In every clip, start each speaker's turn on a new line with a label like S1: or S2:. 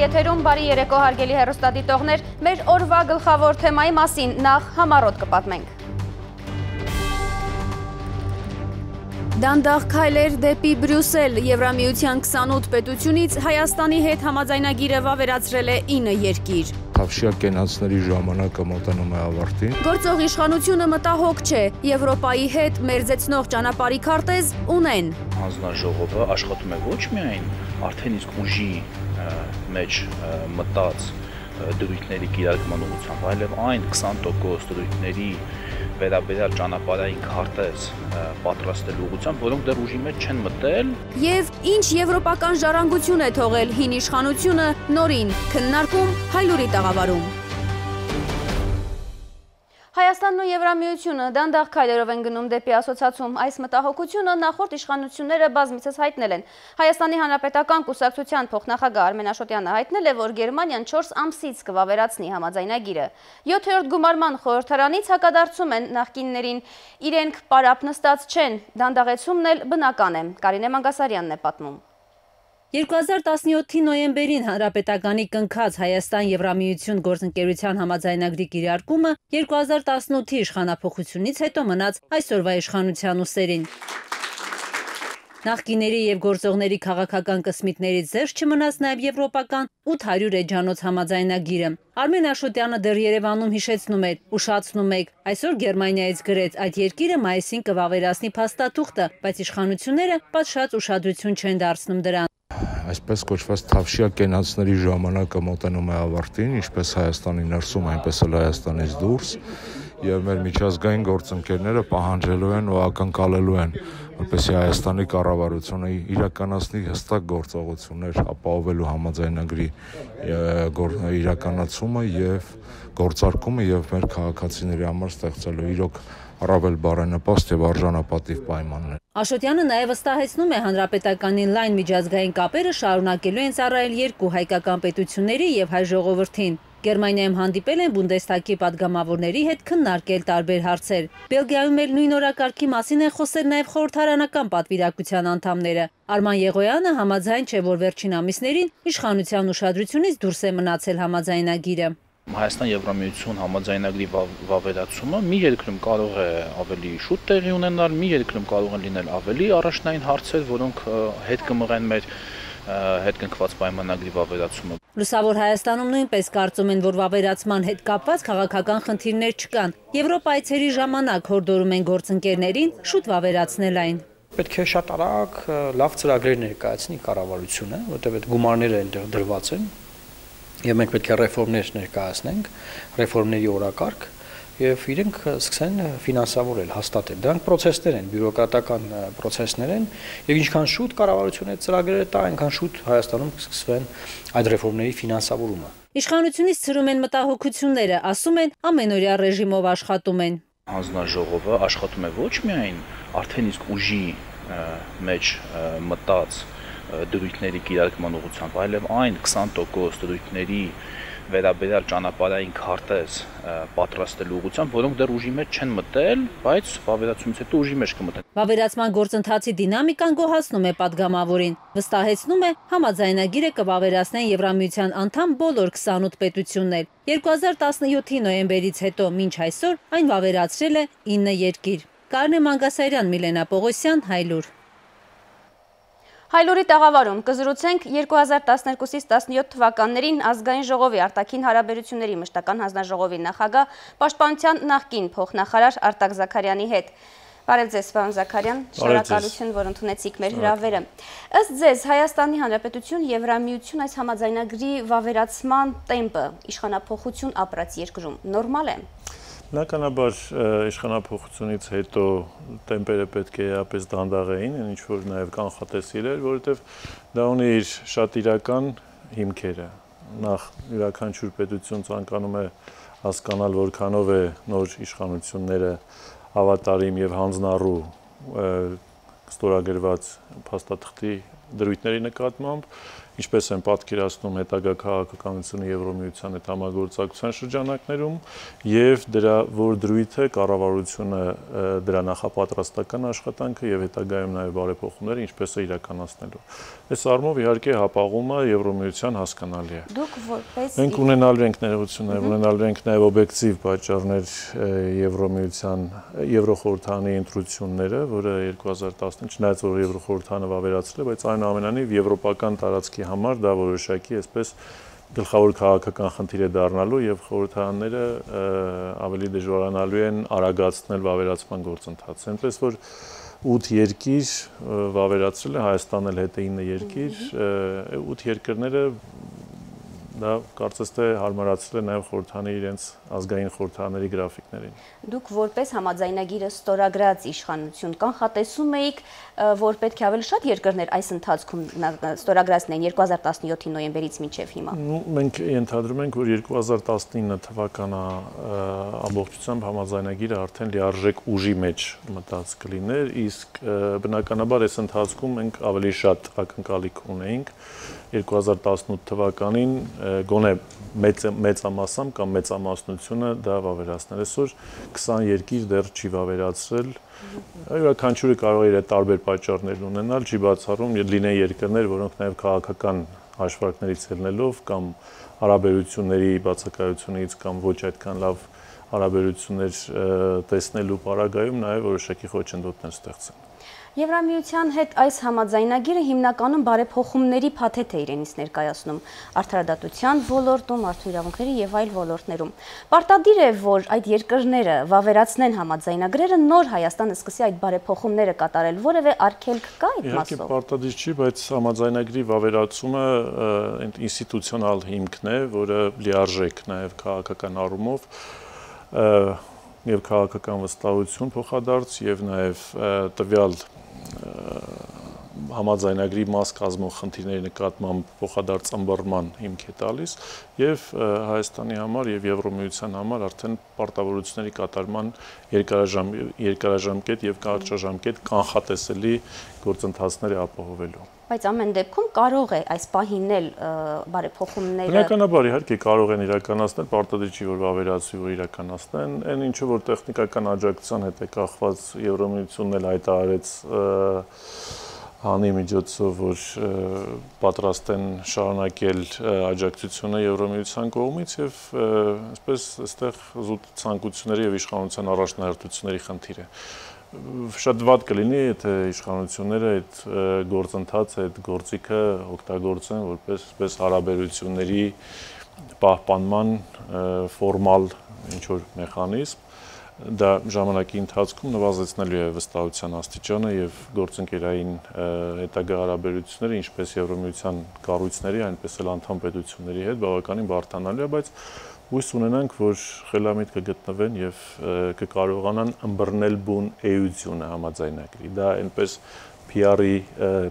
S1: Եթերում բարի երեկո հարգելի հեռուստադիտողներ, մեր օրվա գլխավոր թեմայի մասին նախ համառոտ կպատմենք։ Դանդաղ քայլեր դեպի Բրյուսել Եվրամիության 28 պետությունից Հայաստանի հետ համաձայնագիրը վավերացրել է 9 երկիր։
S2: Թավշյա կենացների ժամանակը մոտենում է ավարտին։
S1: Գործող իշխանությունը մտահոգ չէ, Եվրոպայի հետ մերձեցնող ճանապարհի քարտեզ ունեն։
S3: Հանձնաժողովը աշխատում է ոչ միայն արդեն իսկ ուժի մեջ մտած դրույթների կիրարկման ուղղությամբ, այլև այն 20% դրույթների վերաբերյալ ճանապարհային քարտեզ պատրաստելու ուղղությամբ, որոնք դեռ ուժի մեջ չեն մտել։
S1: Եվ ինչ եվրոպական ժառանգություն է թողել հին իշխանությունը նորին քննարկում հայլուրի տաղավարում։ Հայաստանն ու Եվրամիությունը դանդաղ քայլերով են գնում դեպի ասոցացում։ Այս մտահոգությունը նախորդ իշխանությունները բազմիցս հայտնել են։ Հայաստանի Հանրապետական կուսակցության փոխնախագահ Արմեն Աշոտյանը հայտնել է, որ Գերմանիան 4 ամսից կվավերացնի համաձայնագիրը։ 7-րդ գումարման խորհրդարանից հակադարձում են նախկիններին, իրենք պարապ նստած չեն, դանդաղեցումն էլ բնական է։ Կարինե Մանգասարյանն է պատմում։
S4: 2017-ի նոյեմբերին Հանրապետականի կնքած Հայաստան-Եվրամիություն գործընկերության համաձայնագրի կիրարկումը 2018-ի իշխանափոխությունից հետո մնաց այսօրվա իշխանության ուսերին։ Նախկիների եւ գործողների քաղաքական կսմիտներից զերծ չմնաց նաեւ եվրոպական 800 էջանոց համաձայնագիրը։ Արմեն Աշոտյանը դեռ Երևանում հիշեցնում էր, ուշացնում եք, այսօր Գերմանիայից գրեց այդ երկիրը մայիսին կվավերացնի փաստաթուղթը, բայց իշխանությունները պատշաճ ուշադրություն չեն դարձնում դրան
S2: այսպես կոչված թավշյա կենացների ժամանակը մոտենում է ավարտին, ինչպես Հայաստանի ներսում, այնպես էլ Հայաստանից դուրս, եւ մեր միջազգային գործընկերները պահանջելու են ու ակնկալելու են, որպեսզի Հայաստանի կառավարությունը իրականացնի հստակ գործողություններ ապահովելու համաձայնագրի իրականացումը եւ գործարկումը եւ մեր քաղաքացիների համար ստեղծելու իրոք առավել բարենպաստ եւ արժանապատիվ պայմաններ։
S4: Աշոտյանը նաև վստահեցնում է հանրապետականի լայն միջազգային կապերը շարունակելու են ծառայել երկու հայկական պետությունների եւ հայ ժողովրդին։ Գերմանիայում հանդիպել են Բունդեստագի падգամավորների հետ քննարկել տարբեր հարցեր։ Բելգիայում էլ նույն օրակարգի մասին են խոսել նաև խորհրդարանական պատվիրակության անդամները։ Արման Եղոյանը համաձայն չէ, որ վերջին ամիսներին իշխանության ուշադրությունից դուրս է մնացել համաձայնագիրը։
S3: Հայաստան-Եվրամիություն համաձայնագրի վավերացումը մի երկրում կարող է ավելի շուտ տեղի ունենալ, մի երկրում կարող են լինել ավելի առաջնային հարցեր, որոնք հետ կմղեն մեր հետ կնքված պայմանագրի վավերացումը։
S4: Լուսավոր Հայաստանում նույնպես կարծում են, որ վավերացման հետ կապված քաղաքական խնդիրներ չկան։ Եվրոպայցերի ժամանակ հորդորում են գործընկերներին շուտ վավերացնել այն
S5: պետք է շատ արագ լավ ծրագրեր ներկայացնի կառավարությունը, որտեղ այդ գումարները այնտեղ դրված են, եւ մենք պետք է ռեֆորմներ ներկայացնենք, ռեֆորմների օրակարգ եւ իրենք սկսեն ֆինանսավորել, հաստատել։ Դրանք process-ներ են, բյուրոկրատական process-ներ են եւ ինչքան շուտ կառավարությունը ծրագրերը տա, այնքան շուտ Հայաստանում կսկսվեն այդ ռեֆորմների ֆինանսավորումը։
S4: Իշխանությունից ծրում են մտահոգությունները, ասում են ամենօրյա ռեժիմով աշխատում են։
S3: Հանձնաժողովը աշխատում է ոչ միայն արդեն իսկ ուժի մեջ մտած դրույթների կիրարկման ուղղությամբ, այլև այն 20% դրույթների վերաբերյալ ճանապարհային քարտեզ պատրաստելու ուղղությամբ, որոնք դեռ ուժի մեջ չեն մտել, բայց վավերացումից հետո ուժի մեջ կմտնեն։
S4: Վավերացման գործընթացի դինամիկան գոհացնում է падգամավորին։ Վստահեցնում է, համաձայնագիրը կվավերացնեն Եվրամիության անդամ բոլոր 28 պետություններ։ 2017-ի նոյեմբերից հետո մինչ այսօր այն վավերացրել է 9 երկիր։ Կարնե Մանգասարյան, Միլենա Պողոսյան, Հայլուր։
S1: Հայլուրի տաղավարում կզրուցենք 2012-ից 17 թվականներին ազգային ժողովի արտաքին հարաբերությունների մշտական հանձնաժողովի նախագահ պաշտպանության նախկին փոխնախարար Արտակ Զաքարյանի հետ։ Բարև ձեզ, պարոն Զաքարյան, շնորհակալություն, որ ընդունեցիք մեր հրավերը։ Ըստ ձեզ Հայաստանի Հանրապետություն Եվրամիություն այս համաձայնագրի վավերացման տեմպը իշխանապողություն ապրած երկրում նորմալ է։
S6: Բնականաբար իշխանապողությունից հետո տեմպերը պետք է էապես դանդաղեին, ինչ որ նաև կանխատեսել էր, որովհետև դա ունի իր շատ իրական հիմքերը։ Նախ յուրաքանչյուր պետություն ցանկանում է հասկանալ որքանով է նոր իշխանությունները ավատարիմ եւ հանձնառու ստորագրված փաստաթղթի դրույթների նկատմամբ, ինչպես են պատկերացնում հետագա քաղաքականությունը Եվրոմիության հետ համագործակցության շրջանակներում եւ դրա որ դրույթը կառավարությունը դրա նախապատրաստական աշխատանքը եւ հետագայում նաեւ բարեփոխումները ինչպես է իրականացնելու։ Այս առումով իհարկե հապաղումը Եվրոմիության հասկանալի է։
S1: Դուք որպես
S6: Մենք ունենալու ենք ներողություններ, ունենալու ենք նաեւ օբյեկտիվ պատճառներ Եվրոմիության Եվրոխորհրդանի ընտրությունները, որը 2015 չնայած որ Եվրոխորհրդանը վավերացրել է, բայց այնուամենայնիվ եվրոպական տարածքի համար դա որոշակի այսպես գլխավոր քաղաքական խնդիր է դառնալու եւ խորհրդարանները ավելի դժվարանալու են արագացնել վավերացման գործընթացը։ Այնպես որ 8 երկիր վավերացրել է Հայաստանն էլ հետը 9 երկիր, 8 երկրները դա կարծես թե հարմարացրել է նաև խորհրդանի իրենց ազգային խորհրդաների գրաֆիկներին։
S1: Դուք որպես համաձայնագիրը ստորագրած իշխանություն կանխատեսում էիք, որ պետք է ավելի շատ երկրներ այս ընթացքում ստորագրացնեն 2017-ի նոյեմբերից մինչև հիմա։
S6: Մենք ենթադրում ենք, որ 2019 թվականը ամբողջությամբ համաձայնագիրը արդեն լիարժեք ուժի մեջ մտած կլիներ, իսկ բնականաբար այս ընթացքում մենք ավելի շատ ակնկալիք ունեինք 2018 թվականին գոնե մեծ մեծամասամբ կամ մեծամասնությունը դա վավերացնել։ Այսօր 20 երկիր դեռ չի վավերացրել։ Յուրաքանչյուրը կարող է իր տարբեր պատճառներ ունենալ, չի բացառում լինեն երկրներ, որոնք նաև քաղաքական հաշվարկներից ելնելով կամ հարաբերությունների բացակայությունից կամ ոչ այդքան լավ հարաբերություններ տեսնելու պարագայում նաև որոշակի խոչընդոտներ ստեղծեն։
S1: Եվրամիության հետ այս համաձայնագիրը հիմնականում բարեփոխումների փաթեթ է իրենից ներկայացնում. Արդարադատության ոլորտում, մարդու իրավունքների եւ այլ ոլորտներում։ Պարտադիր է, որ այդ երկրները վավերացնեն համաձայնագրերը, նոր Հայաստանը սկսի այդ բարեփոխումները կատարել, որևէ արգելք կա այդ մասով։
S6: Իհարկե պարտադիր չի, բայց համաձայնագրի վավերացումը ինստիտուցիոնալ հիմքն է, որը լիարժեք նաեւ քաղաքական առումով եւ քաղաքական վստահություն փոխադարձ եւ նաեւ տվյալ Uh, համաձայնագրի մաս կազմող խնդիրների նկատմամբ փոխադարձ ըմբռնման հիմք է տալիս եւ Հայաստանի համար եւ Եվրոմիության համար արդեն պարտավորությունների կատարման երկարաժամ երկարաժամկետ եւ կարճաժամկետ կանխատեսելի գործընթացներ է ապահովելու
S1: բայց ամեն դեպքում կարող է այս պահին էլ բարեփոխումները
S6: Բնականաբար իհարկե կարող են իրականացնել, պարտադիր չի որ վավերացվի որ իրականացնեն, այն ինչը որ տեխնիկական աջակցության հետ է կախված Եվրոմիությունն էլ հայտարարեց հանի միջոցով որ պատրաստ են շարունակել աջակցությունը Եվրոմիության կողմից եւ այսպես այստեղ զուտ ցանկությունների եւ իշխանության առաջնահերթությունների խնդիր է շատ վատ կլինի, եթե իշխանությունները այդ գործընթացը, այդ գործիքը օգտագործեն որպես այսպես հարաբերությունների պահպանման ֆորմալ ինչ որ մեխանիզմ դա ժամանակի ընթացքում նվազեցնելու է վստահության աստիճանը եւ գործընկերային հետագա հարաբերությունները ինչպես Եվրոմիության կառույցների, այնպես էլ անդամ պետությունների հետ բավականին բարթանալու է, բայց հույս ունենանք, որ խելամիտ կգտնվեն եւ կկարողանան ըմբռնել բուն էությունը համաձայնագրի։ Դա այնպես PR-ի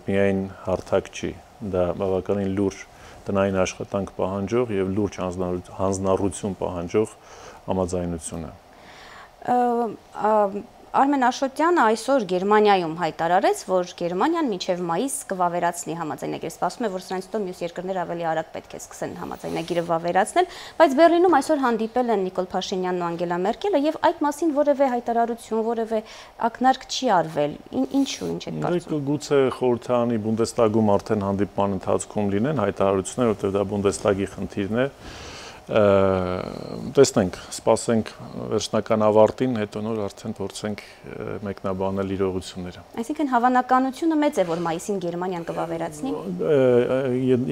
S6: միայն հարթակ չի, դա բավականին լուրջ տնային աշխատանք պահանջող եւ լուրջ հանձնառություն պահանջող համաձայնություն է
S1: Արմեն Աշոտյանը այսօր Գերմանիայում հայտարարեց, որ Գերմանիան մինչև մայիս կվավերացնի համաձայնագիրը։ Սպասվում է, որ սրանից հետո մյուս երկրները ավելի արագ պետք է սկսեն համաձայնագիրը վավերացնել, բայց Բերլինում այսօր հանդիպել են Նիկոլ Փաշինյանն ու Անգելա Մերկելը եւ այդ մասին որևէ հայտարարություն, որևէ ակնարկ չի արվել։ Ինչու, ինչ է կարծում։
S6: Գուցե խորհրդանի Բունդեստագում արդեն հանդիպման ընթացքում լինեն հայտարարություններ, որտեղ դա Բունդեստագի խնդիրն է տեսնենք, սպասենք վերջնական ավարտին, հետո նոր արդեն փորձենք մեկնաբանել իրողությունները։
S1: Այսինքն հավանականությունը մեծ է, որ մայիսին Գերմանիան կվավերացնի։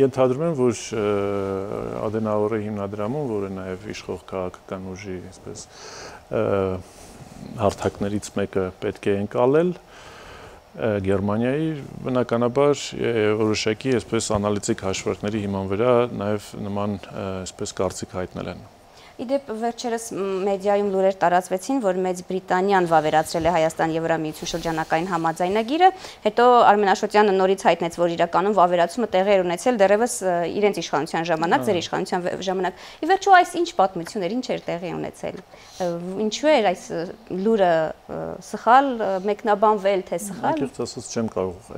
S6: Ենթադրում եմ, որ Ադենաուրի հիմնադրամում, որը նաև իշխող քաղաքական ուժի, այսպես հարթակներից մեկը պետք է ընկալել, Գերմանիայի բնականաբար որոշակի այսպես անալիտիկ հաշվարկների հիման վրա նաև նման այսպես կարծիք հայտնել են։
S1: Իդեպ վերջերս մեդիայում լուրեր տարածվեցին, որ Մեծ Բրիտանիան վավերացրել է Հայաստան-Եվրամիություն շրջանակային համաձայնագիրը, հետո Արմեն Աշոտյանը նորից հայտնեց, որ իրականում վավերացումը տեղի էր ունեցել դեռևս իրենց իշխանության ժամանակ, ձեր իշխանության ժամանակ։ Ի վերջո այս ինչ պատմություններ, ինչ էր տեղի ունեցել։ Ինչու էր այս լուրը սխալ մեկնաբանվել, թե սխալ։
S6: Անկեղծ ասած չեմ կարող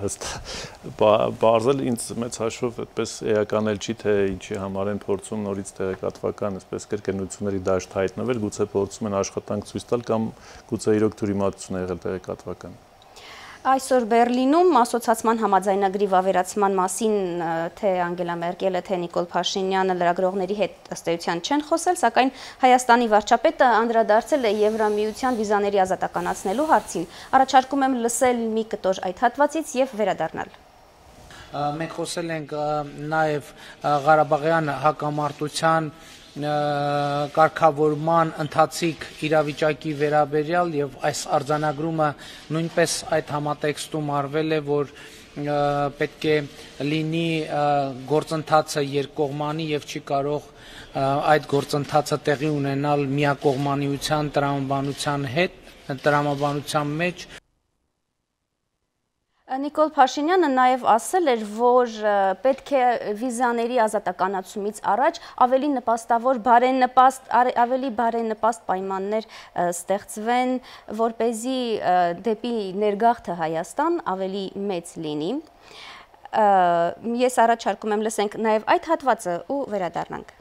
S6: հստակ բարձել ինձ մեծ հաշվով այդպես էականել չի թե ինչի համար են փորձում նորից տեղեկատվական այսպես կրկնությունների դաշտ հայտնվել, գուցե փորձում են աշխատանք ցույց տալ կամ գուցե իրոք թյուրիմացություն եղել տեղեկատվական։
S1: Այսօր Բերլինում ասոցացման համաձայնագրի վավերացման մասին թե Անգելա Մերկելը, թե Նիկոլ Փաշինյանը լրագրողների հետ ըստ էության չեն խոսել, սակայն Հայաստանի վարչապետը անդրադարձել է Եվրամիության վիզաների ազատականացնելու հարցին։ Առաջարկում եմ լսել մի կտոր այդ հատվածից եւ վերադառնալ
S7: մենք խոսել ենք նաև Ղարաբաղյան հակամարտության կարգավորման ընթացիկ իրավիճակի վերաբերյալ եւ այս արձանագրումը նույնպես այդ համատեքստում արվել է որ պետք է լինի գործընթացը երկկողմանի եւ չի կարող այդ գործընթացը տեղի ունենալ միակողմանիության տրամաբանության հետ տրամաբանության մեջ
S1: Նիկոլ Փաշինյանը նաև ասել էր, որ պետք է վիզաների ազատականացումից առաջ ավելի նպաստավոր բարենպաստ ավելի բարենպաստ պայմաններ ստեղծվեն, որ เป զի դեպի ներգաղթը Հայաստան ավելի մեծ լինի։ Ես առաջարկում եմ լսենք նաև այդ հատվածը ու վերադառնանք։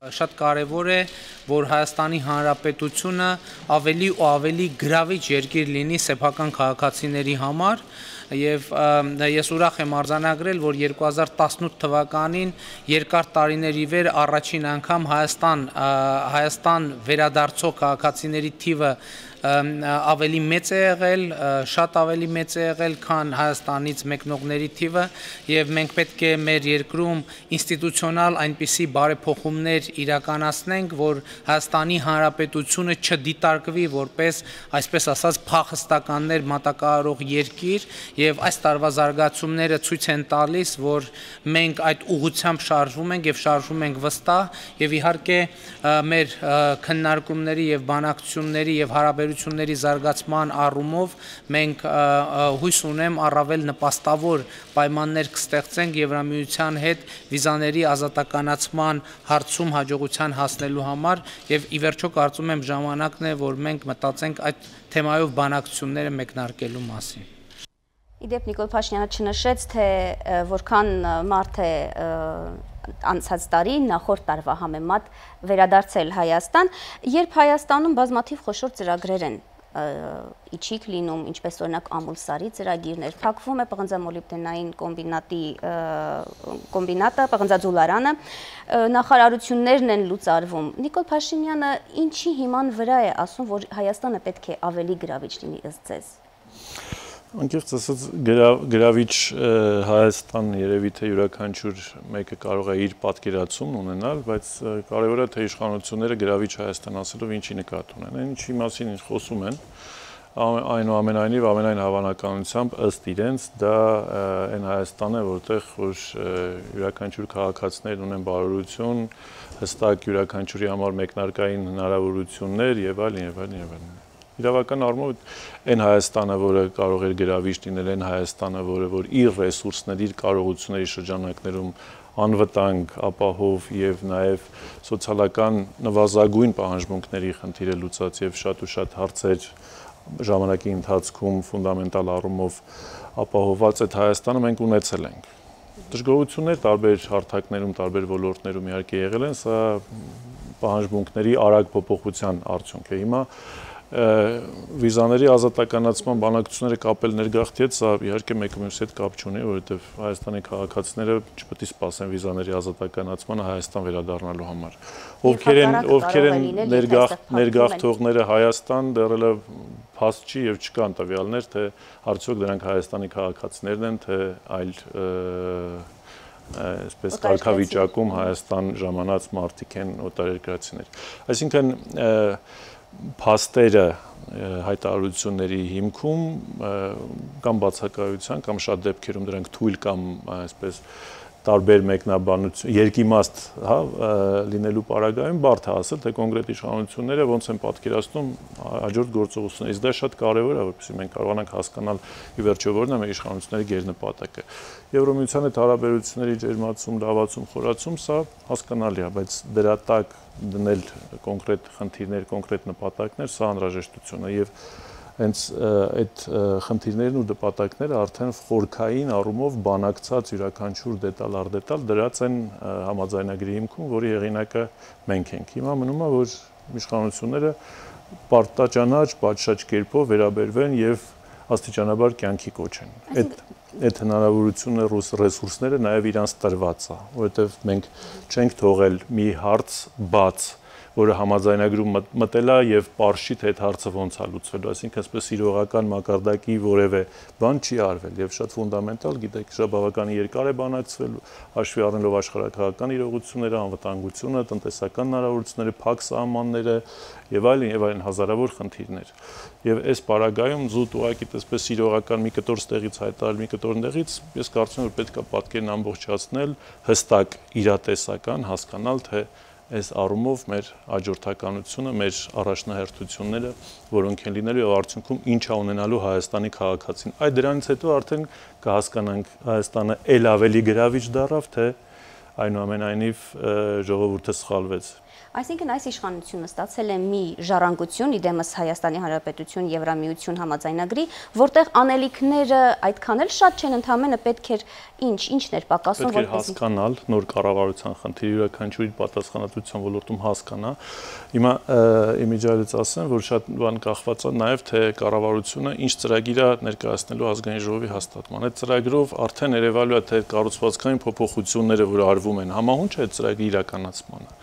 S7: Շատ կարևոր է, որ Հայաստանի Հանրապետությունը ավելի ու ավելի գրավիչ երկիր լինի սեփական քաղաքացիների համար եւ ես ուրախ եմ արձանագրել, որ 2018 թվականին երկար տարիների վեր առաջին անգամ Հայաստան Հայաստան վերադարձող քաղաքացիների թիվը ավելի մեծ է եղել, շատ ավելի մեծ է եղել, քան Հայաստանից մեկնողների թիվը եւ մենք պետք է մեր երկրում ինստիտուցիոնալ այնպիսի բարեփոխումներ իրականացնենք, որ Հայաստանի Հանրապետությունը չդիտարկվի որպես այսպես ասած փախստականներ մատակարարող երկիր եւ այս տարվա զարգացումները ցույց են տալիս, որ մենք այդ ուղությամբ շարժվում ենք եւ շարժվում ենք վստահ եւ իհարկե մեր քննարկումների եւ բանակցությունների եւ հարաբերությունների հարաբերությունների զարգացման առումով մենք հույս ունեմ առավել նպաստավոր պայմաններ կստեղծենք Եվրամիության հետ վիզաների ազատականացման հարցում հաջողության հասնելու համար եւ ի վերջո կարծում եմ ժամանակն է որ մենք մտածենք այդ թեմայով բանակցությունները մեկնարկելու մասին
S1: Իդեպ Նիկոլ Փաշինյանը չնշեց, թե որքան մարդ է անցած տարի նախորդ տարվա համեմատ վերադարձել Հայաստան, երբ Հայաստանում բազմաթիվ խոշոր ծրագրեր են իջիկ լինում, ինչպես օրինակ ամուլսարի ծրագիրներ, փակվում է պղնձամոլիբդենային կոմբինատի կոմբինատը, պղնձաձուլարանը, նախարարություններն են լուծարվում։ Նիկոլ Փաշինյանը ինչի հիման վրա է ասում, որ Հայաստանը պետք է ավելի գրավիչ լինի ըստ ձեզ։
S6: Անկեղծ ասած գրավիչ Հայաստան երևի թե յուրաքանչյուր մեկը կարող է իր պատկերացումն ունենալ, բայց կարևորը թե իշխանությունները գրավիչ Հայաստան ասելով ինչի նկատ ունեն, ինչի մասին խոսում են այնուամենայնիվ ամենայն հավանականությամբ ըստ իրենց դա այն Հայաստանը, որտեղ որ յուրաքանչյուր քաղաքացիներն ունեն բարօրություն, հստակ յուրաքանչյուրի համար մեկնարկային հնարավորություններ եւ այլն եւ այլն եւ այլն իրավական առումով այն Հայաստանը, որը կարող էր գրավիչ լինել, այն Հայաստանը, որը որ իր ռեսուրսների, իր կարողությունների շրջանակներում անվտանգ, ապահով եւ նաեւ սոցիալական նվազագույն պահանջմունքների խնդիրը լուծած եւ շատ ու շատ հարցեր ժամանակի ընթացքում ֆունդամենտալ առումով ապահովված այդ Հայաստանը մենք ունեցել ենք։ Դժգոհություններ տարբեր հարթակներում, տարբեր ոլորտներում իհարկե եղել են, սա պահանջմունքների արագ փոփոխության արդյունք է։ Հիմա վիզաների ազատականացման բանակցությունները կապել ներգաղթի հետ, սա իհարկե մեկը մյուսի հետ կապ չունի, որովհետև Հայաստանի քաղաքացիները չպետք է սպասեն վիզաների ազատականացմանը Հայաստան վերադառնալու համար։ Ովքեր են ովքեր են ներգաղթ ներգաղթողները Հայաստան դեռ փաստ չի եւ չկան տվյալներ, թե արդյոք դրանք Հայաստանի քաղաքացիներն են, թե այլ այսպես կարգավիճակում Հայաստան ժամանած մարդիկ են օտարերկրացիներ։ Այսինքն փաստերը հայտարարությունների հիմքում կամ բացակայության կամ շատ դեպքերում դրանք թույլ կամ այսպես տարբեր մեկնաբանություն, երկիմաստ, հա, լինելու պարագայում բարդ է ասել, թե կոնկրետ իշխանությունները ոնց են պատկերացնում հաջորդ գործողությունը։ Իսկ դա շատ կարևոր է, որպեսզի մենք կարողանանք հասկանալ ի վերջո որն է մեր իշխանությունների գերնպատակը։ Եվրոմիության հետ հարաբերությունների ջերմացում, լավացում, խորացում, սա հասկանալի է, բայց դրա տակ դնել կոնկրետ խնդիրներ, կոնկրետ նպատակներ, սա անհրաժեշտություն է եւ հենց այդ խնդիրներն ու նպատակները արդեն խորքային առումով բանակցած յուրաքանչյուր դետալ առ դետալ դրած են համաձայնագրի հիմքում, որի հեղինակը մենք ենք։ Հիմա մնում է, որ իշխանությունները պարտաճանաչ, պատշաճ կերպով վերաբերվեն եւ աստիճանաբար կյանքի կոչեն։ Այդ այդ հնարավորությունը ռուս ռեսուրսները նաև իրանց տրված է, որովհետև մենք չենք թողել մի հարց բաց որը համաձայնագրում մտել է եւ Պարշի թե այդ հարցը ոնց է լուծվելու, այսինքն այսպես իրողական մակարդակի որևէ բան չի արվել եւ շատ ֆունդամենտալ, գիտեք, շատ բավականին երկար է բանակցվել, հաշվի առնելով աշխարհակահական իրողությունները, անվտանգությունը, տնտեսական հնարավորությունները, փակ սահմանները եւ այլն եւ այլն հազարավոր խնդիրներ։ Եվ այս պարագայում զուտ ուղակի տեսպես իրողական մի կտոր ստեղից հայտարարել մի կտոր ընդեղից, ես կարծում եմ որ պետք է պատկերն ամբողջացնել, հստակ իրատեսական հասկանալ թե այս առումով մեր աջորդականությունը, մեր առաջնահերթությունները, որոնք են լինելու եւ արդյունքում ինչ է ունենալու Հայաստանի քաղաքացին։ Այդ դրանից հետո արդեն կհասկանանք Հայաստանը ել ավելի գրավիչ դարավ, թե այնուամենայնիվ ժողովուրդը սխալվեց։
S1: Այսինքն այս իշխանությունը ստացել է մի ժառանգություն իդեմս Հայաստանի Հանրապետություն Եվրամիություն համաձայնագրի, որտեղ անելիքները այդքան էլ շատ չեն, ընդհանրապես պետք էր ինչ, ինչն էր պակասում,
S6: որպես հասկանալ նոր կառավարության խնդիրը յուրաքանչյուրի պատասխանատվության ոլորտում հասկանա։ Հիմա իմիջիալից ասեմ, որ շատ բան կախված է նաև թե կառավարությունը ինչ ծրագիր է ներկայացնելու ազգային ժողովի հաստատման։ Այդ ծրագրով արդեն երևալու է թե կառուցվածքային փոփոխությունները, որ արվում են, համահունչ է ծրագրի իրականացմանը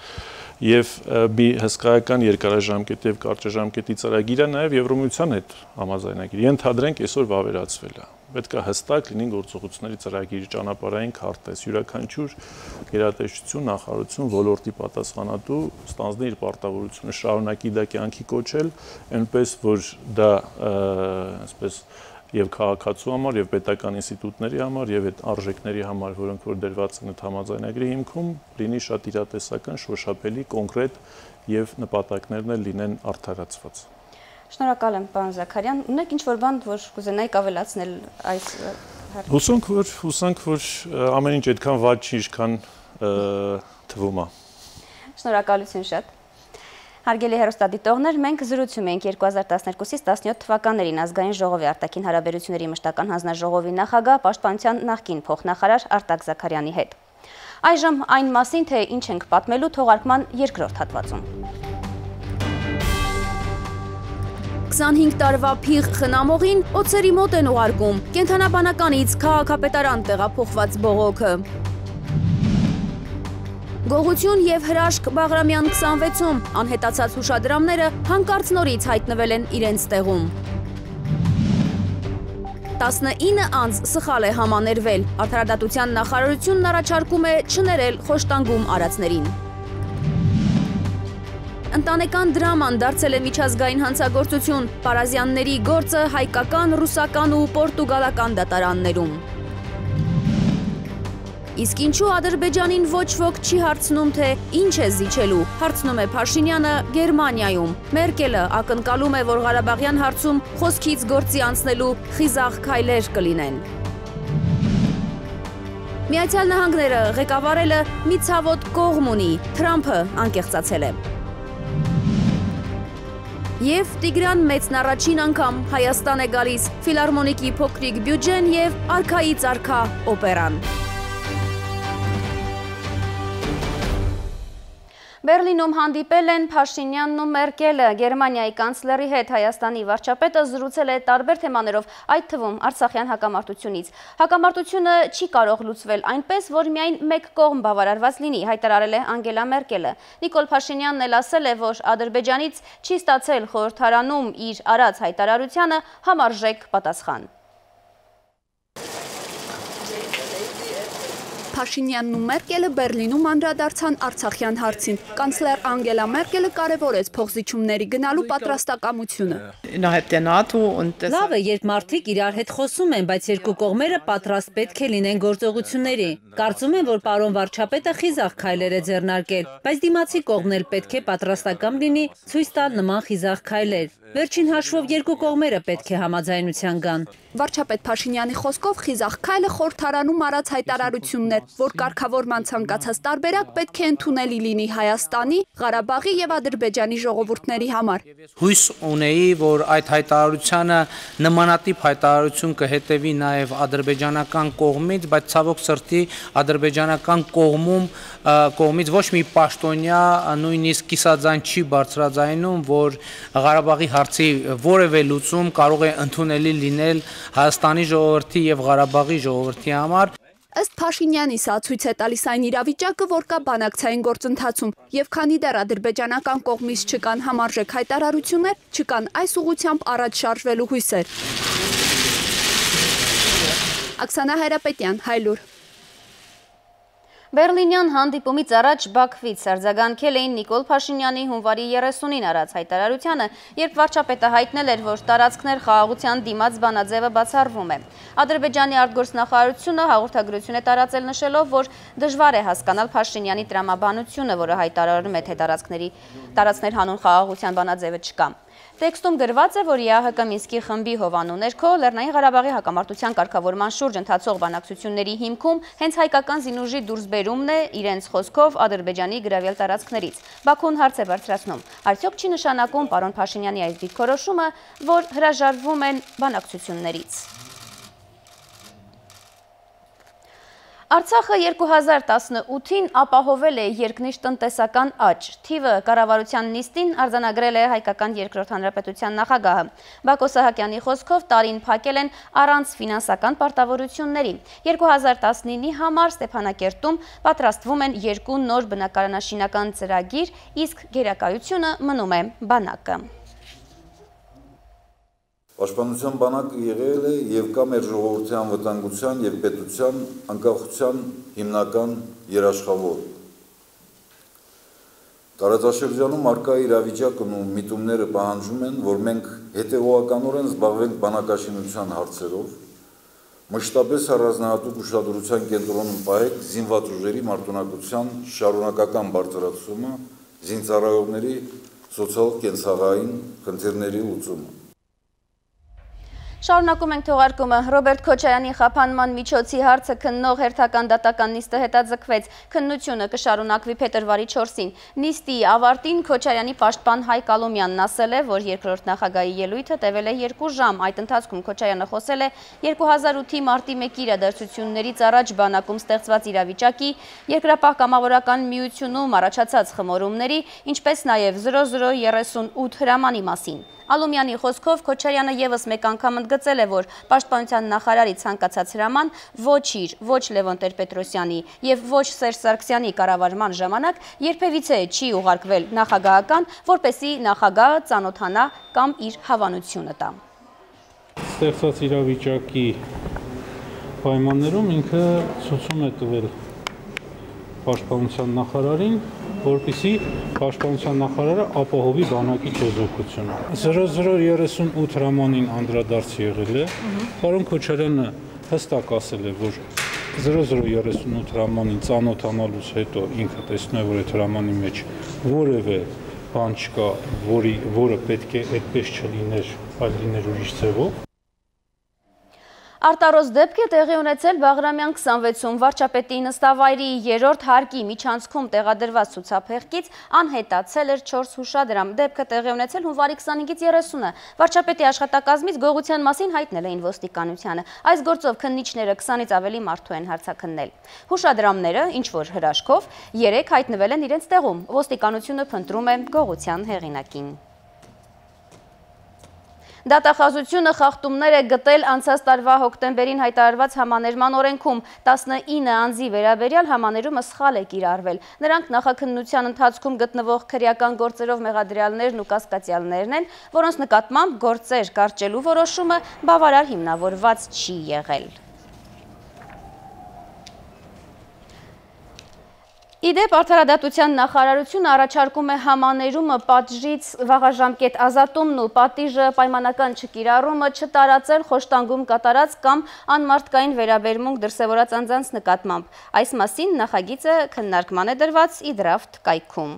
S6: եւ մի հսկայական երկարաժամկետի եւ կարճաժամկետի ծրագիր է նաեւ Եվրոմիության հետ համաձայնագիր։ Ենթադրենք այսօր վավերացվել է։ Պետք է հստակ լինի գործողությունների ծրագիր, ճանապարհային քարտեզ, յուրաքանչյուր գերատեսչություն, նախարարություն, ոլորտի պատասխանատու ստանձնի իր պարտավորությունը շարունակի դա կյանքի կոչել, այնպես որ դա այսպես եւ քաղաքացու համար եւ պետական ինստիտուտների համար եւ այդ արժեքների համար, որոնք որ դրված են այդ համաձայնագրի հիմքում, լինի շատ իրատեսական, շոշափելի, կոնկրետ եւ նպատակներն էլ լինեն արդարացված։
S1: Շնորհակալ եմ, պարոն Զաքարյան։ Ունեք ինչ-որ բան, որ կուզենայիք ավելացնել այս
S6: Հուսանք, որ հուսանք, որ ամեն ինչ այդքան վատ չի, ինչքան թվում է։
S1: Շնորհակալություն շատ։ Հարգելի հերոստադիտողներ, մենք զրուցում ենք 2012-ից 17 թվականներին ազգային ժողովի արտաքին հարաբերությունների մշտական հանձնաժողովի նախագահ պաշտպանության նախկին փոխնախարար Արտակ Զաքարյանի հետ։ Այժմ այն մասին, թե ինչ ենք պատմելու թողարկման երկրորդ հատվածում։ 25 տարվա փիղ խնամողին օծերի մոտ են ուղարկում, կենթանաբանականից քաղաքապետարան տեղափոխված բողոքը։ Գողություն եւ հրաշք Բաղրամյան 26-ում անհետացած հուշադրամները հանկարծ նորից հայտնվել են իրենց տեղում։ 19 անց սխալ է համաներվել։ Արդարադատության նախարարությունն առաջարկում է չներել խոշտանգում արածներին։ Ընտանեկան դրաման դարձել է միջազգային հանցագործություն, պարազյանների գործը հայկական, ռուսական ու պորտուգալական դատարաններում։ Իսկ ինչու Ադրբեջանին ոչ ոք չի հարցնում, թե ինչ է զիջելու, հարցնում է Փաշինյանը Գերմանիայում։ Մերկելը ակնկալում է, որ Ղարաբաղյան հարցում խոսքից գործի անցնելու խիզախ քայլեր կլինեն։ Միացյալ Նահանգները ղեկավարելը մի ցավոտ կողմ ունի, Թրամփը անկեղծացել է։ Եվ Տիգրան Մեծն առաջին անգամ Հայաստան է գալիս ֆիլարմոնիկի փոքրիկ բյուջեն եւ արքայից արքա օպերան։ Բերլինում հանդիպել են Փաշինյանն ու Մերկելը։ Գերմանիայի կանցլերի հետ Հայաստանի վարչապետը զրուցել է տարբեր թեմաներով, այդ թվում Արցախյան հակամարտությունից։ Հակամարտությունը չի կարող լուծվել այնպես, որ միայն մեկ կողմ բավարարված լինի, հայտարարել է Անգելա Մերկելը։ Նիկոլ Փաշինյանն էլ ասել է, որ Ադրբեջանից չի ստացել խորհրդարանում իր արած հայտարարությանը համարժեք պատասխան։
S8: Փաշինյանն ու Մերկելը Բերլինում անդրադարձան Արցախյան հարցին։ Կանցլեր Անգելա Մերկելը կարևորեց փոխզիջումների գնալու պատրաստակամությունը։
S4: Լավ է, երբ մարդիկ իրար հետ խոսում են, բայց երկու կողմերը պատրաստ պետք է լինեն գործողությունների։ Կարծում եմ, որ պարոն վարչապետը խիզախ քայլեր է ձեռնարկել, բայց դիմացի կողմն էլ պետք է պատրաստական լինի ցույց տալ նման խիզախ քայլեր։ Վերջին հաշվով երկու կողմերը պետք է համաձայնության գան։
S8: Վարչապետ Փաշինյանի խոսքով խիզախ քայլը խորհրդարանում արած հայտարարությունն էր, որ կարգավորման ցանկացած տարբերակ պետք է ընդունելի լինի Հայաստանի, Ղարաբաղի եւ Ադրբեջանի ժողովուրդների համար։
S7: Հույս ունեի, որ այդ հայտարարությանը նմանատիպ հայտարարություն կհետևի նաեւ ադրբեջանական կողմից, բայց ցավոք սրտի ադրբեջանական կողմում կողմից ոչ մի պաշտոնյա նույնիսկ կիսաձայն չի բարձրաձայնում, որ Ղարաբաղի հարցի որևէ լուծում կարող է ընդունելի լինել Հայաստանի ժողովրդի եւ Ղարաբաղի ժողովրդի համար։
S8: Ըստ Փաշինյանի սա ցույց է տալիս այն իրավիճակը, որ կա բանակցային գործընթացում, եւ քանի դեռ ադրբեջանական կողմից չկան համարժեք հայտարարություններ, չկան այս ուղությամբ առաջ շարժվելու հույսեր։ Աքսանա Հայրապետյան, Հայլուր
S1: Բերլինյան հանդիպումից առաջ Բաքվից արձագանքել էին Նիկոլ Փաշինյանի հունվարի 30-ին արած հայտարարությանը, երբ վարչապետը հայտնել էր, որ տարածքներ խաղաղության դիմաց բանաձևը բացառվում է։ Ադրբեջանի արտգործնախարարությունը հաղորդագրություն է տարածել նշելով, որ դժվար է հասկանալ Փաշինյանի տրամաբանությունը, որը հայտարարում է, թե տարածքների տարածքներ հանուն խաղաղության բանաձևը չկա։ Տեքստում գրված է, որ ԵԱՀԿ Մինսկի խմբի հովանու ներքո Լեռնային Ղարաբաղի հակամարտության կարգավորման շուրջ ընթացող բանակցությունների հիմքում հենց հայկական զինուժի դուրսբերումն է իրենց խոսքով Ադրբեջանի գրավյալ տարածքներից։ Բաքուն հարց է բարձրացնում. արդյոք չի նշանակում պարոն Փաշինյանի այս դիրքորոշումը, որ հրաժարվում են բանակցություններից։ Արցախը 2018-ին ապահովել է երկնիշ տնտեսական աճ։ Թիվը կառավարության նիստին արձանագրել է հայկական երկրորդ հանրապետության նախագահը։ Բակո Սահակյանի խոսքով տարին փակել են առանց ֆինանսական պարտավորությունների։ 2019-ի համար Ստեփանակերտում պատրաստվում են երկու նոր բնակարանաշինական ծրագիր, իսկ գերակայությունը մնում է բանակը։
S9: Պաշտպանության բանակը եղել է եւ կա մեր ժողովրդի անվտանգության եւ պետության անկախության հիմնական երաշխավոր։ Տարածաշրջանում արկա իրավիճակն ու միտումները պահանջում են, որ մենք հետևողականորեն զբաղվենք բանակաշինության հարցերով, մշտապես առանձնահատուկ ուշադրության կենտրոնում պահեք զինված ուժերի մարտունակության շարունակական բարձրացումը, զինծառայողների սոցիալ-կենցաղային խնդիրների լուծումը։
S1: Շարունակում ենք թողարկումը Ռոբերտ Քոչարյանի խափանման միջոցի հարցը քննող հերթական դատական նիստը հետաձգվեց։ Քննությունը կշարունակվի փետրվարի 4-ին։ Նիստի ավարտին Քոչարյանի պաշտպան Հայկ Ալոմյանն ասել է, որ երկրորդ նախագահի ելույթը տևել է 2 ժամ։ Այդ ընթացքում Քոչարյանը խոսել է 2008-ի մարտի 1-ի իրադարձություններից առաջ բանակում ստեղծված իրավիճակի, երկրապահ կամավորական միությունում առաջացած խմորումների, ինչպես նաև 0038 հրամանի մասին։ Ալումյանի խոսքով Քոչարյանը եւս մեկ անգամ ընդգծել է, որ Պաշտպանության նախարարի ցանկացած հրաման ոչ իր, ոչ Լևոն Տեր-Պետրոսյանի եւ ոչ Սերժ Սարգսյանի կառավարման ժամանակ երբևիցե չի ուղարկվել նախագահական, որպեսի նախագահը ծանոթանա կամ իր հավանությունը տա։
S10: Ստեղծած իրավիճակի պայմաններում ինքը ցուցում է տվել Պաշտպանության նախարարին որպիսի պաշտպանության նախարարը ապահովի բանակի ճոզողությունը։ 0038 հրամանին անդրադարձ եղել է, պարոն Քոչարյանը հստակ ասել է, որ 0038 հրամանին ծանոթանալուց հետո ինքը տեսնում է, որ այդ հրամանի մեջ որևէ բան չկա, որի որը պետք է այդպես չլիներ, այլ լիներ ուրիշ ձևով,
S1: Արտարոզ դեպք է տեղի ունեցել Բաղրամյան 26-ում վարչապետի նստավայրի երորդ հարկի միջանցքում տեղադրված ցուցափեղկից անհետացել էր 4 հուշադրամ։ Դեպքը տեղի ունեցել հունվարի 25-ից 30-ը։ Վարչապետի աշխատակազմից գողության մասին հայտնել էին ոստիկանությանը։ Այս գործով քննիչները 20-ից ավելի մարդու են հարցակննել։ Հուշադրամները, ինչ որ հրաշքով, 3 հայտնվել են իրենց տեղում։ Ոստիկանությունը փնտրում է գողության հեղինակին։ Դատախազությունը խախտումներ է գտել անցած տարվա հոկտեմբերին հայտարարված համաներման օրենքում 19 անձի վերաբերյալ համաներումը սխալ է կիրառվել։ Նրանք նախաքննության ընթացքում գտնվող քրեական գործերով մեղադրյալներն ու կասկածյալներն են, որոնց նկատմամբ գործեր կարճելու որոշումը բավարար հիմնավորված չի եղել։ Իդեպ արդարադատության նախարարությունը առաջարկում է համաներումը պատժից վաղաժամկետ ազատումն ու պատիժը պայմանական չկիրառումը չտարածել խոշտանգում կատարած կամ անմարտկային վերաբերմունք դրսևորած անձանց նկատմամբ։ Այս մասին նախագիծը քննարկման է դրված իդրաֆտ կայքում։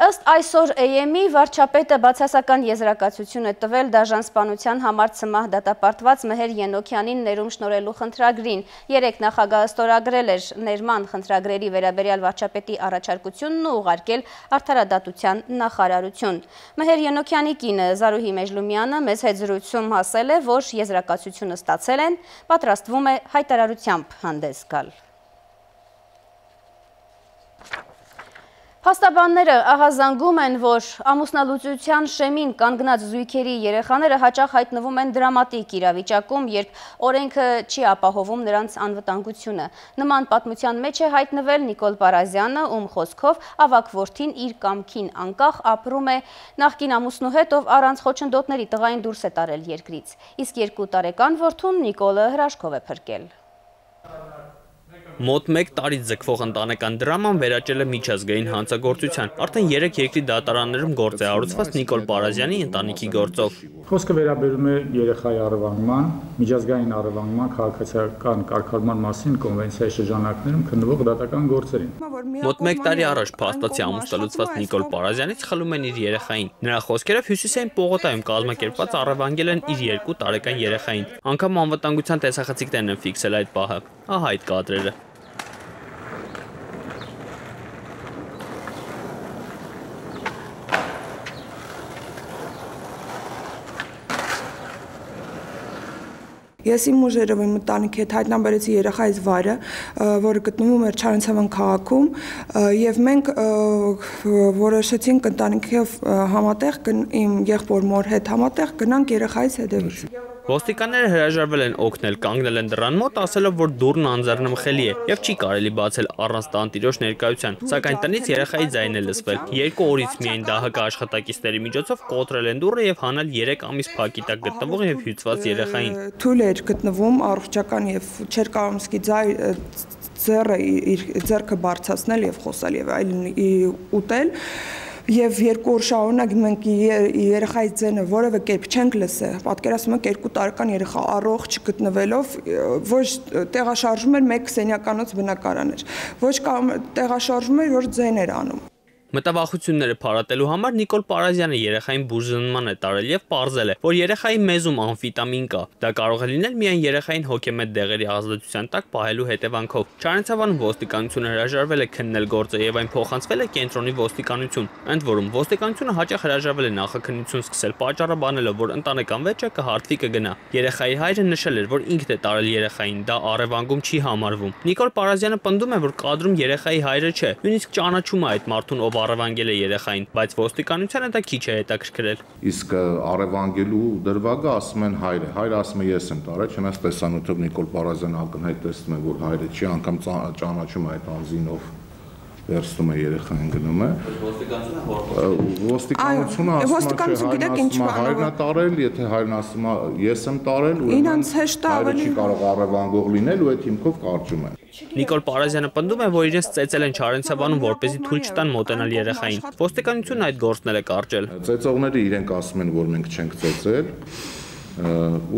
S1: Ըստ այսօր AM-ի վարչապետը բացասական եզրակացություն է տվել դաժան սպանության համար ծմահ դատապարտված Մհեր Ենոքյանին ներում շնորելու խնդրագրին։ Երեք նախագահը ստորագրել էր ներման խնդրագրերի վերաբերյալ վարչապետի առաջարկությունն ու ուղարկել արդարադատության նախարարություն։ Մհեր Ենոքյանի կինը Զարուհի Մեժլումյանը մեզ հետ զրույցում ասել է, որ եզրակացությունը ստացել են, պատրաստվում է հայտարարությամբ հանդես գալ։ Փաստաբանները ահազանգում են, որ ամուսնալուծության շեմին կանգնած զույգերի երեխաները հաճախ հայտնվում են դրամատիկ իրավիճակում, երբ օրենքը չի ապահովում նրանց անվտանգությունը։ Նման պատմության մեջ է հայտնվել Նիկոլ Պարազյանը, ում խոսքով ավակ որդին իր կամքին անկախ ապրում է նախկին ամուսնու հետ, ով առանց խոչընդոտների տղային դուրս է տարել երկրից։ Իսկ երկու տարեկան որդուն Նիկոլը հրաշքով է փրկել։
S11: Մոտ 1 տարի ձգվող ընտանեկան դրաման վերաճել է միջազգային հանցագործության։ Արդեն 3 երկրի դատարաններում գործ է հարուցված Նիկոլ Պարազյանի ընտանիքի գործով։
S10: Խոսքը վերաբերում է երեխայի առևանգման, միջազգային առևանգման քաղաքացիական կարգավորման մասին կոնվենցիայի շրջանակներում քննվող դատական գործերին։
S11: Մոտ 1 տարի առաջ փաստացի ամուսնալուծված Նիկոլ Պարազյանից խլում են իր երեխային։ Նրա խոսքերով Հյուսիսային պողոտայում կազմակերպված առևանգել են իր 2 տարեկան երեխային։ Անկամ անվտանգության տեսախցիկներն են ֆիքսել այդ պահը։ Ահա այդ կադրերը։
S12: Ես իմ ուժերով իմ ընտանիքի հետ հայտնաբերեցի երեխայիս վայրը, որը գտնվում էր Չարենցավան քաղաքում, եւ մենք որոշեցինք ընտանիքով համատեղ իմ եղբոր մոր հետ համատեղ գնանք երեխայիս հետևից։
S11: Ոստիկանները հրաժարվել են օգնել, կանգնել են դռան մոտ, ասելով, որ դուռն անձեռնմխելի է եւ չի կարելի բացել առանց տանտիրոջ ներկայության։ Սակայն տնից երեխայի ձայն է լսվել։ Երկու օրից միայն ԴՀԿ աշխատակիցների միջոցով կոտրել են դուռը եւ հանել 3 ամիս փակի տակ գտնվող եւ հյուծված երեխային։
S12: Թույլ էր գտնվում առողջական եւ չէր կարող սկի ձեռը ձեռքը բարձրացնել եւ խոսալ եւ այլն ուտել եւ երկու օր շարունակ մենք երեխայի ձենը որևէ կերպ չենք լսել։ Պատկերացնում եք երկու տարեկան երեխա առողջ գտնվելով ոչ տեղաշարժում էր մեկ սենյականոց բնակարան էր։ Ոչ տեղաշարժում էր որ ձեն էր անում։
S11: Մտավախությունները փարատելու համար Նիկոլ Պարազյանը երեխային բուժզնման է տարել եւ ողրզել է, որ երեխայի մեզում ամֆիտամին կա։ Դա կարող է լինել միայն երեխային հոգեմետ դեղերի ազդեցության տակ պահելու հետևանքով։ Չարենցավանում ոստիկանությունը հրաժարվել է քննել գործը եւ այն փոխանցվել է կենտրոնի ոստիկանություն։ Ընդ որում ոստիկանությունը հաճախ հրաժարվել է նախաքննություն սկսել պատճառը բանելով, որ ընտանեկան վեճը կհարթվի կգնա։ Երեխայի հայրը նշել էր, որ ինքն է տարել երեխային, դա առևանգում չի համարվում։ Նիկոլ Պարազյանը պնդում է, որ կադրում երեխայի հայրը չէ, նույնիսկ ճանաչում է այդ մարդուն, ով առևանգել է երեխային, բայց ոստիկանությանը դա քիչ է հետաքրքրել։
S13: Իսկ առևանգելու դրվագը ասում են հայրը, հայրը ասում է ես եմ տարել, չնայած տեսանյութով Նիկոլ Պարազյանը ակնհայտ տեսնում է, որ հայրը չի անգամ ճանաչում այդ անձինով վերցնում է երեխային գնում է ոստիկանությունը
S12: ոստիկանությունը գիտեք ինչ բանով
S13: հայրն է տարել եթե հայրն ասում է ես եմ տարել
S12: ու իրանց հեշտ է
S13: ավելի չի կարող առևանգող լինել ու այդ հիմքով կարճում են
S11: Նիկոլ Պարազյանը պնդում է, որ իրենց ծեծել են Չարենցավանում, որպեսզի թույլ չտան մոտենալ երեխային։ Ոստիկանությունն այդ գործն է կարճել։
S13: Ծեծողները իրենք ասում են, որ մենք չենք ծեծել։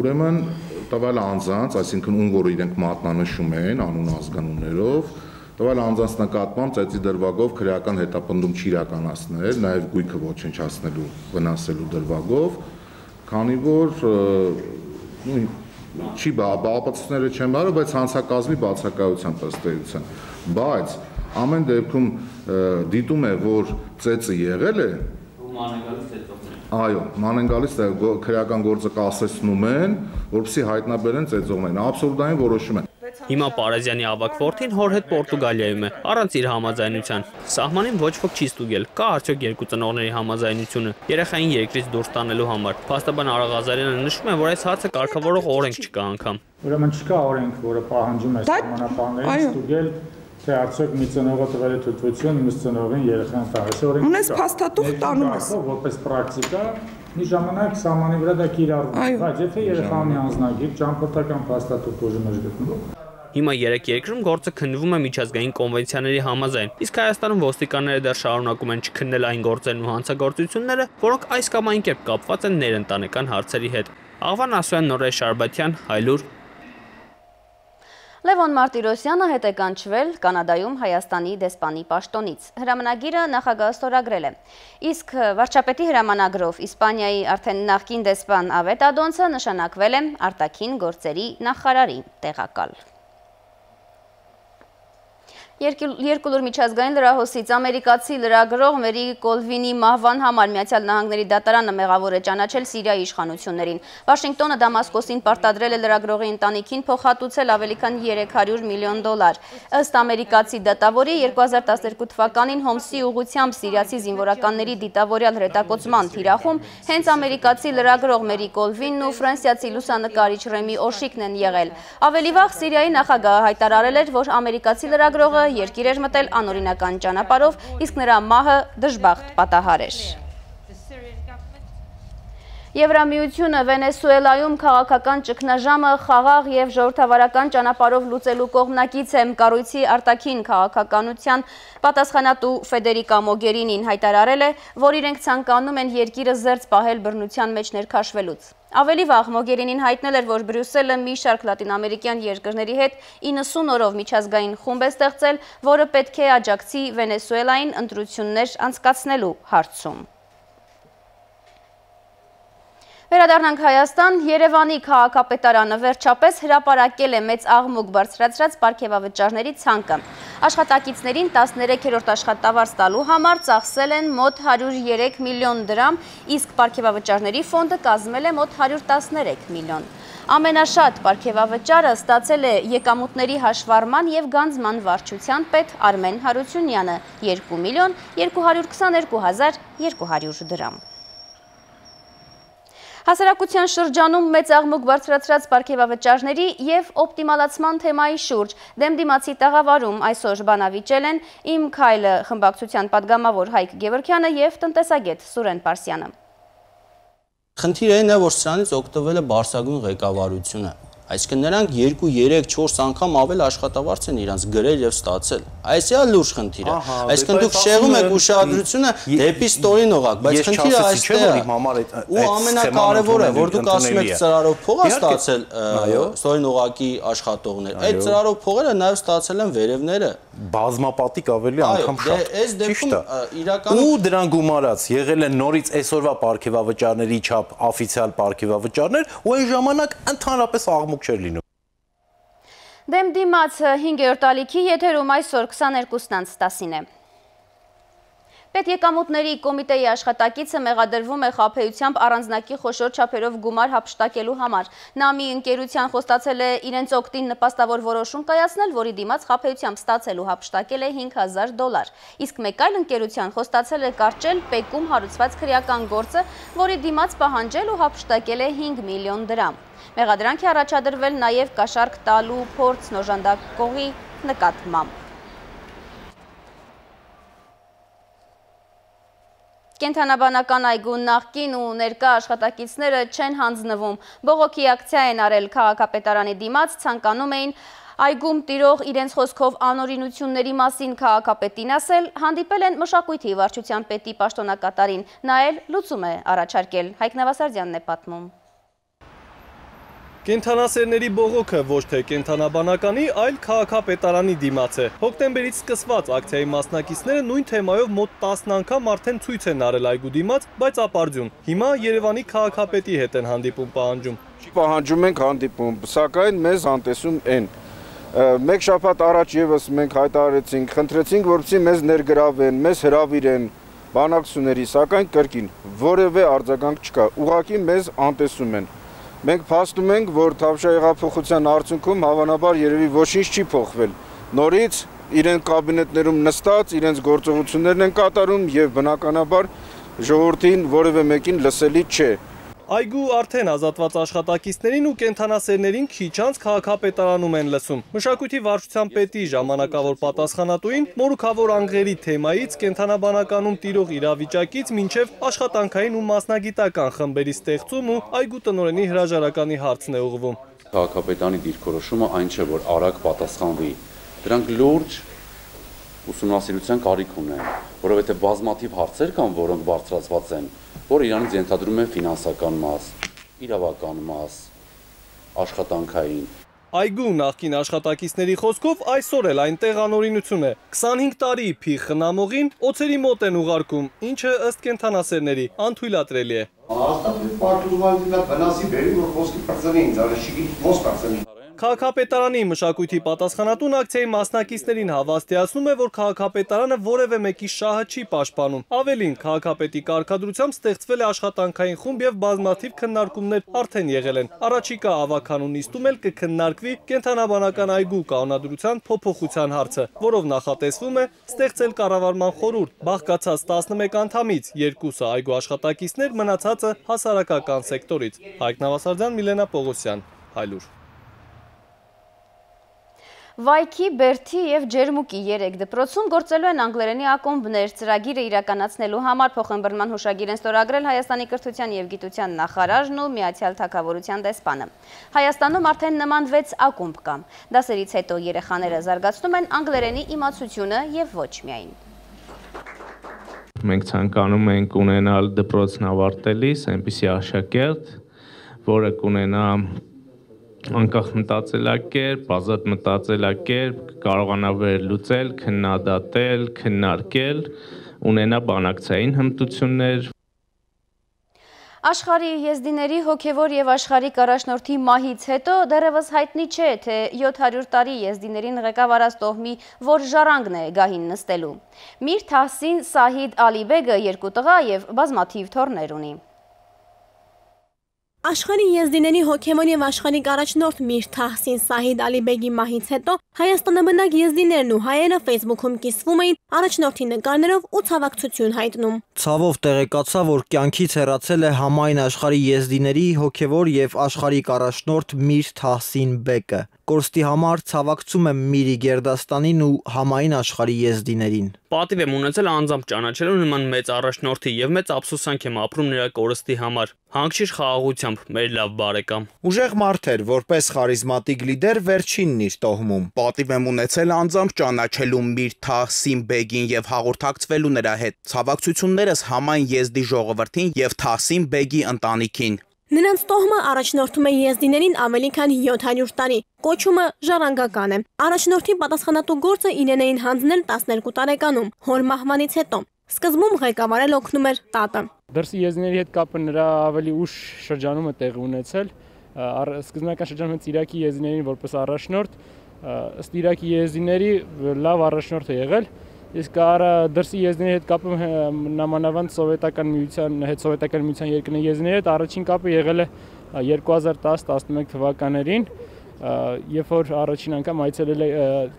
S13: Ուրեմն տվյալ անձանց, այսինքն ում որ իրենք մատնանշում են անուն ազգանուններով, տվյալ անձանց նկատմամբ ծեծի դրվագով քրեական հետապնդում չի իրականացնել, նաև գույքը ոչնչացնելու, վնասելու դրվագով, քանի որ չի բաղապացությունները չեն բարը, բայց հանցակազմի բացակայության ըստ էության։ Բայց ամեն դեպքում դիտում է, որ ծեծը եղել է, Այո, մանեն գալիս է քրեական գործը կասեցնում են, որպեսզի հայտնաբերեն ծեծողներին։ Աբսուրդային որոշում են։
S11: Հիմա Պարազյանի ավակ որդին հոր հետ Պորտուգալիայում է, առանց իր համաձայնության։ Սահմանին ոչ ոք չի ստուգել, կա արդյոք երկու ծնողների համաձայնությունը երեխային երկրից դուրս տանելու համար։ Փաստաբան Արա Ղազարյանը նշում է, որ այս հարցը կարգավորող օրենք չկա անգամ։
S10: Ուրեմն չկա օրենք, որը պահանջում է սահմանապահներին ստուգել թե արդյոք մի ծնողը տվել է թույլտվություն մյուս ծնողին երեխան տալիս։
S12: Օրենք ունես փաստաթուղթ տանում ես։
S10: Որպես պրակտիկա մի ժամանակ սահմանի վրա դա կիրառվում բայց եթե երեխան մի անձնագիր ճամփորդական փաստաթուղթ ուժի մեջ գտնվում,
S11: Հիմա 3 երկրում գործը քննվում է միջազգային կոնվենցիաների համաձայն, իսկ Հայաստանում ոստիկանները դեռ շարունակում են չքննել այն գործերն ու հանցագործությունները, որոնք այս կամ այն կերպ կապված են ներընտանեկան հարցերի հետ։ Աղվան Ասոյան, Նորեշ Շարբաթյան, Հայլուր
S1: Լևոն Մարտիրոսյանը հետ է կանչվել Կանադայում Հայաստանի դեսպանի պաշտոնից։ Հրամանագիրը նախագահը ստորագրել է։ Իսկ վարչապետի հրամանագրով Իսպանիայի արդեն նախկին դեսպան Ավետ Ադոնցը նշանակվել է արտաքին գործերի նախարարի տեղակալ։ Երկուլուր միջազգային լրահոսից ամերիկացի լրագրող Մերի Կոլվինի մահվան համար Միացյալ Նահանգների դատարանը մեղավոր է ճանաչել Սիրիայի իշխանություններին։ Վաշինգտոնը Դամասկոսին պարտադրել է լրագրողի ընտանիքին փոխհատուցել ավելի քան 300 միլիոն դոլար։ Ըստ ամերիկացի դատավորի 2012 թվականին Հոմսի ուղությամբ սիրիացի զինվորականների դիտավորյալ հրետակոծման թիրախում հենց ամերիկացի լրագրող Մերի Կոլվինն ու ֆրանսիացի լուսանկարիչ Ռեմի Օշիկն են եղել։ Ավելի վաղ Սիրիայի նախագահը հայտարարել էր, որ ամերիկացի լրագրողը երկիր էր մտել անօրինական ճանապարով, իսկ նրա մահը դժբախտ պատահար էր։ Եվրամիությունը Վենեսուելայում քաղաքական ճգնաժամը խաղաղ եւ ժողովրդավարական ճանապարհով լուծելու կողմնակից է կառույցի արտաքին քաղաքականության պատասխանատու Ֆեդերիկա Մոգերինին հայտարարել է, որ իրենք ցանկանում են երկիրը զերծ պահել բռնության մեջ ներքաշվելուց։ Ավելի վաղ Մոգերինին հայտնել էր, որ Բրյուսելը մի շարք լատինամերիկյան երկրների հետ 90 օրով միջազգային խումբ է ստեղծել, որը պետք է աջակցի Վենեսուելային ընտրություններ անցկացնելու հարցում։ Վերադառնանք Հայաստան, Երևանի քաղաքապետարանը վերջապես հրապարակել է մեծ աղմուկ բարձրացրած պարգևավճարների ցանկը։ Աշխատակիցներին 13-րդ աշխատավարձ տալու համար ծախսել են մոտ 103 միլիոն դրամ, իսկ պարգևավճարների ֆոնդը կազմել է մոտ 113 միլիոն։ Ամենաշատ պարգևավճարը ստացել է եկամուտների հաշվարման եւ գանձման վարչության պետ Արմեն Հարությունյանը 2 միլիոն 222 հազար 200 դրամ։ Հասարակության շրջանում մեծ աղմուկ բարձրացրած պարքևավճարների և օպտիմալացման թեմայի շուրջ դեմ դիմացի տաղավարում այսօր բանավիճել են իմ քայլը խմբակցության պատգամավոր Հայք գևրկյանը և տնտեսագետ Սուրեն Պարսյանը։
S14: Խնդիրը այն է, որ սրանից օգտվել է բարսագույն ղեկավարությունը։ Այսինքն նրանք 2, 3, 4 անգամ ավել աշխատավարձ են իրանց գրել եւ ստացել։ Այս է լուրջ խնդիրը։ Այսինքն դե դուք շեղում եք ուշադրությունը դեպի ստորին օղակ, բայց խնդիրը այստեղ է։ Ու ամենակարևորը, որ դուք ասում եք ծրարով փող է ստացել ստորին օղակի աշխատողներ։ Այդ ծրարով փողերը նաեւ ստացել են վերևները
S15: բազմապատիկ ավելի անգամ
S14: շատ։ Դե այս դեպքում իրականում
S15: ու դրան գումարած եղել են նորից այսօրվա ապարքեվավճարների չափ օֆիցիալ ապարքեվավճարներ ու այն ժամանակ ընդհանրապես աղմուկ չէր լինում։
S1: Դեմ դիմաց 5-րդ ալիքի եթերում այսօր 22-ից 10-ին է։ Պետ եկամուտների կոմիտեի աշխատակիցը մեղադրվում է խափեությամբ առանձնակի խոշոր չափերով գումար հապշտակելու համար։ Նա մի ընկերության խոստացել է իրենց օգտին նպաստավոր որոշում կայացնել, որի դիմաց խափեությամբ ստացելու հապշտակել է 5000 դոլար։ Իսկ մեկ այլ ընկերության խոստացել է կարճել պեկում հարուցված քրեական գործը, որի դիմաց պահանջել ու հապշտակել է 5 միլիոն դրամ։ Մեղադրանք է առաջադրվել նաև կաշառք տալու փորձ նոժանդակողի նկատմամբ։ Կենթանաբանական այգու նախկին ու ներկա աշխատակիցները չեն հանձնվում։ Բողոքի ակցիա են արել քաղաքապետարանի դիմաց, ցանկանում էին Այգում տիրող իրենց խոսքով անորինությունների մասին քաղաքապետին ասել, հանդիպել են մշակույթի վարչության պետի պաշտոնակատարին, նա էլ լուծում է առաջարկել։ Հայկ Նավասարդյանն է պատմում։
S16: Կենթանասերների բողոքը ոչ թե կենթանաբանականի, այլ քաղաքապետարանի դիմաց է։ Հոկտեմբերից սկսված ակցիայի մասնակիցները նույն թեմայով մոտ 10 անգամ արդեն ցույց են արել այգու դիմաց, բայց ապարդյուն։ Հիմա Երևանի քաղաքապետի հետ են հանդիպում պահանջում։
S17: Պահանջում ենք հանդիպում, սակայն մեզ անտեսում են մեկ շաբաթ առաջ եւս մենք հայտարարեցինք, խնդրեցինք, որպեսզի մեզ ներգրավեն, մեզ հրավիրեն բանակցությունների, սակայն կրկին որևէ արձագանք չկա։ Ուղղակի մեզ անտեսում են։ Մենք փաստում ենք, որ Թավշյա հեղափոխության արդյունքում հավանաբար երևի ոչինչ չի փոխվել։ Նորից իրեն կաբինետներում նստած իրենց գործողություններն են կատարում եւ բնականաբար ժողովրդին որևէ մեկին լսելի չէ։
S16: Այգու արդեն ազատված աշխատակիցներին ու կենթանասերներին քիչ անց քաղաքապետարանում են լսում։ Մշակույթի վարչության պետի ժամանակավոր պատասխանատուին մորուքավոր անգղերի թեմայից կենթանաբանականում տիրող իրավիճակից մինչև աշխատանքային ու մասնագիտական խմբերի ստեղծում ու այգու տնօրենի հրաժարականի հարցն է ուղղվում։
S18: քաղաքապետանի դիրքորոշումը այն չէ, որ արագ պատասխանվի։ Դրանք լուրջ ուսումնասիրության կարիք ունեն, որովհետև բազմաթիվ հարցեր կան, որոնք բարձրացված են, որ իրանից ենթադրում են ֆինանսական մաս, իրավական մաս, աշխատանքային
S16: Այգու նախկին աշխատակիցների խոսքով այսօր էլ այնտեղ անօրինություն է։ 25 տարի փի խնամողին օծերի մոտ են ուղարկում, ինչը ըստ կենթանասերների անթույլատրելի է։
S19: Հաստատ պարտուզվայնի վնասի բերի, որ խոսքի պրծնի ինձ, արը շիգի ոնց պրծնի։
S16: Քաղաքապետարանի մշակույթի պատասխանատուն ակցիայի մասնակիցներին հավաստիացնում է, որ քաղաքապետարանը որևէ մեկի շահը չի պաշտպանում։ Ավելին, քաղաքապետի կարգադրությամբ ստեղծվել է աշխատանքային խումբ եւ բազմաթիվ քննարկումներ արդեն եղել են։ Առաջիկա ավականուն նիստում էլ կքննարկվի կենթանաբանական այգու կանոնադրության փոփոխության հարցը, որով նախատեսվում է ստեղծել կառավարման խորհուրդ, բաղկացած 11 անդամից, երկուսը այգու աշխատակիցներ, մնացածը հասարակական սեկտորից։ Հայկ Նավասարդյան, Միլենա Պողոսյան, Հայլուր։
S1: Վայքի, Բերթի եւ Ջերմուկի 3 դպրոցում գործելու են անգլերենի ակումբներ ծրագիրը իրականացնելու համար փոխըմբռնման հուշագիր են ստորագրել Հայաստանի կրթության եւ գիտության նախարարն ու Միացյալ Թագավորության դեսպանը։ Հայաստանում արդեն նման 6 ակումբ կա։ Դասերից հետո երեխաները զարգացնում են անգլերենի իմացությունը եւ ոչ միայն։
S20: Մենք ցանկանում ենք ունենալ դպրոցն ավարտելիս այնպիսի աշակերտ, որը կունենա անկախ մտածելակերպ, ազատ մտածելակերպ, կարողանա վերլուծել, քննադատել, քննարկել, ունենա բանակցային հմտություններ,
S1: Աշխարհի եզդիների հոգևոր եւ աշխարհիկ առաջնորդի մահից հետո դեռևս հայտնի չէ, թե 700 տարի եզդիներին ղեկավարած տոհմի որ ժառանգն է գահին նստելու։ Միր Թահսին Սահիդ Ալիբեգը երկու տղա եւ բազմաթիվ թոռներ ունի։
S21: Աշխարհի եզդիների հոգեմոն եւ աշխարհիկ առաջնորդ Միր Թահսին Սահիդ Ալիբեգի մահից հետո Հայաստանը բնակ եզդիներն ու հայերը Facebook-ում կիսվում էին առաջնորդի նկարներով ու ցավակցություն հայտնում։
S22: Ցավով տեղեկացա, որ կյանքից հեռացել է համայն աշխարհի եզդիների հոգևոր եւ աշխարհիկ առաջնորդ Միր Թահսին Բեկը կորստի համար ցավակցում եմ Միրի Գերդաստանին ու համայն աշխարհի եզդիներին։
S11: Պատիվ եմ ունեցել անձամբ ճանաչելու նման մեծ առաջնորդի եւ մեծ ափսոսանք եմ ապրում նրա կորստի համար։ Հանգչիր խաղաղությամբ, մեր լավ բարեկամ։
S23: Ուժեղ մարդ էր, որպես խարիզմատիկ լիդեր վերջինն իր տոհմում։ Պատիվ եմ ունեցել անձամբ ճանաչելու Միր Թահսին Բեգին եւ հաղորդակցվելու նրա հետ։ Ցավակցություններս համայն եզդի ժողովրդին եւ Թահսին Բեգի ընտանիքին։
S21: Նրանց տոհմը առաջնորդում է եզդիներին ավելի քան 700 տարի։ Կոչումը ժառանգական է։ Առաջնորդի պատասխանատու գործը իրեն էին հանձնել 12 տարեկանում, հոր մահվանից հետո։ Սկզբում ղեկավարել օգնում էր տատը։
S24: Դրսի եզդիների հետ կապը նրա ավելի ուշ շրջանում է տեղի ունեցել։ Սկզբնական շրջանում հենց Իրաքի եզդիներին որպես առաջնորդ, ըստ Իրաքի եզդիների լավ առաջնորդ է եղել իսկ արա դրսի եզդիների հետ կապը նամանավանդ սովետական միության հետ սովետական միության երկրների եզդիների հետ առաջին կապը եղել է 2010-11 թվականներին երբ որ առաջին անգամ այցելել է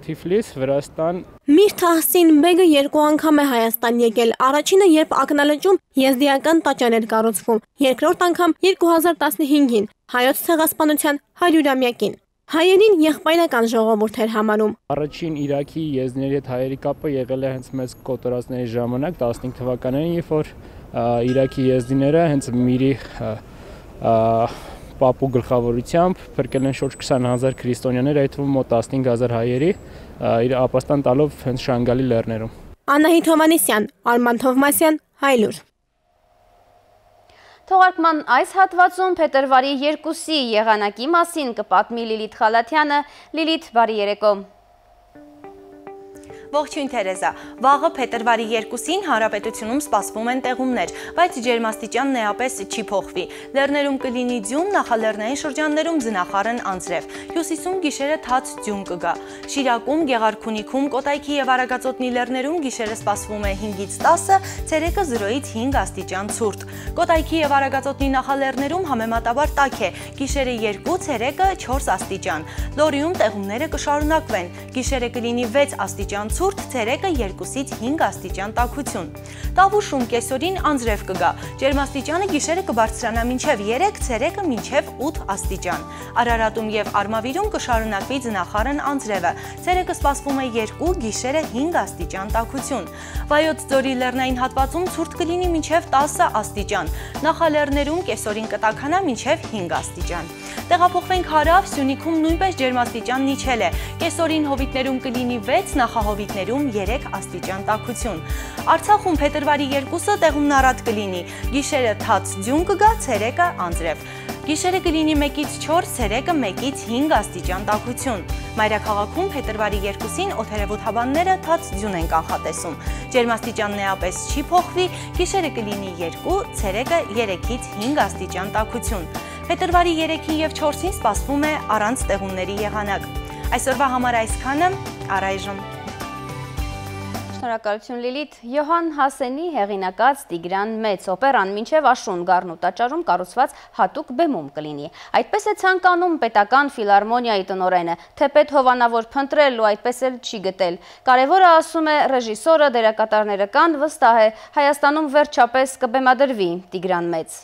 S24: Թիֆլիս, Վրաստան։
S21: Միր Թահսին Բեգը երկու անգամ է Հայաստան եկել։ Առաջինը երբ ակնալճում եզդիական տաճար էր կառուցվում, երկրորդ անգամ 2015-ին հայոց ցեղասպանության 100-ամյակին։ Հայերին եղբայրական ժողովուրդ էր համարում։
S24: Առաջին Իրաքի եզների հետ հայերի կապը եղել է հենց մեծ կոտորածների ժամանակ 15 թվականներին, երբ որ Իրաքի եզդիները հենց Միրի պապու գլխավորությամբ փրկել են շուրջ 20000 քրիստոնյաներ, այդ թվում մոտ 15000 հայերի, իր ապաստան տալով հենց Շանգալի լեռներում։
S21: Անահիտ Հովանեսյան, Արման Թովմասյան, Հայլուր։
S1: Թողարկման այս հատվածում փետրվարի 2-ի եղանակի մասին կպատմի Լիլիթ Խալաթյանը։ Լիլիթ, բարի երեկո։
S25: Ողջույն Թերեզա։ Վաղը փետրվարի 2-ին հանրապետությունում սպասվում են տեղումներ, բայց ջերմաստիճանն էապես չի փոխվի։ Լեռներում կլինի ձյուն, նախալեռնային շրջաններում ձնախառն անձրև։ Հյուսիսում գիշերը թաց ձյուն կգա։ Շիրակում, Գեղարքունիքում, Կոտայքի եւ Արագածոտնի լեռներում գիշերը սպասվում է 5-ից 10, ցերեկը 0-ից 5 աստիճան ցուրտ։ Կոտայքի եւ Արագածոտնի նախալեռներում համեմատաբար տաք է։ Գիշերը 2, ցերեկը 4 աստիճան։ Լորիում տեղումները կշարունակվեն։ Գիշերը կլինի 6 աստիճան ցուրտ ցուրտ, ցերեկը 2-ից 5 աստիճան տաքություն։ Տավուշում կեսօրին անձրև կգա։ Ջերմաստիճանը գիշերը կբարձրանա մինչև 3, ցերեկը մինչև 8 աստիճան։ Արարատում եւ Արմավիրում կշարունակվի ձնախառն անձրևը։ Ցերեկը սպասվում է 2, գիշերը 5 աստիճան տաքություն։ Վայոց ձորի լեռնային հատվածում ցուրտ կլինի մինչև 10 աստիճան։ Նախալեռներում կեսօրին կտաքանա մինչև 5 աստիճան։ Տեղափոխվենք հարավ, Սյունիքում նույնպես ջերմաստիճանն իջել է։ Կեսօրին հովիտներում կլինի 6, նախահովիտներում 3 աստիճան տաքություն։ Արցախում փետրվարի 2-ը տեղումն առատ կլինի։ Գիշերը թաց ձյուն կգա, ցերեկը անձրև։ Գիշերը կլինի 1-ից 4, ցերեկը 1-ից 5 աստիճան տաքություն։ Մայրաքաղաքում փետրվարի 2-ին օթերևոթաբանները թաց ձյուն են կանխատեսում։ Ջերմաստիճանն էապես չի փոխվի, գիշերը կլինի 2, ցերեկը 3-ից 5 աստիճան տաքություն։ Փետրվարի 3-ին եւ 4-ին սպասվում է առանց տեղումների եղանակ։ Այսօրվա համար այսքանը, առայժմ
S1: Շնորհակալություն Լիլիթ։ Յոհան Հասենի հեղինակած Տիգրան Մեծ օպերան մինչև աշուն գառնու տաճարում կառուցված հատուկ բեմում կլինի։ Այդպես է ցանկանում պետական ֆիլարմոնիայի տնօրենը, թեպետ հովանավոր փնտրել ու այդպես էլ չի գտել։ Կարևորը ասում է ռեժիսորը, դերակատարները կան, վստահ է, Հայաստանում վերջապես կբեմադրվի Տիգրան Մեծ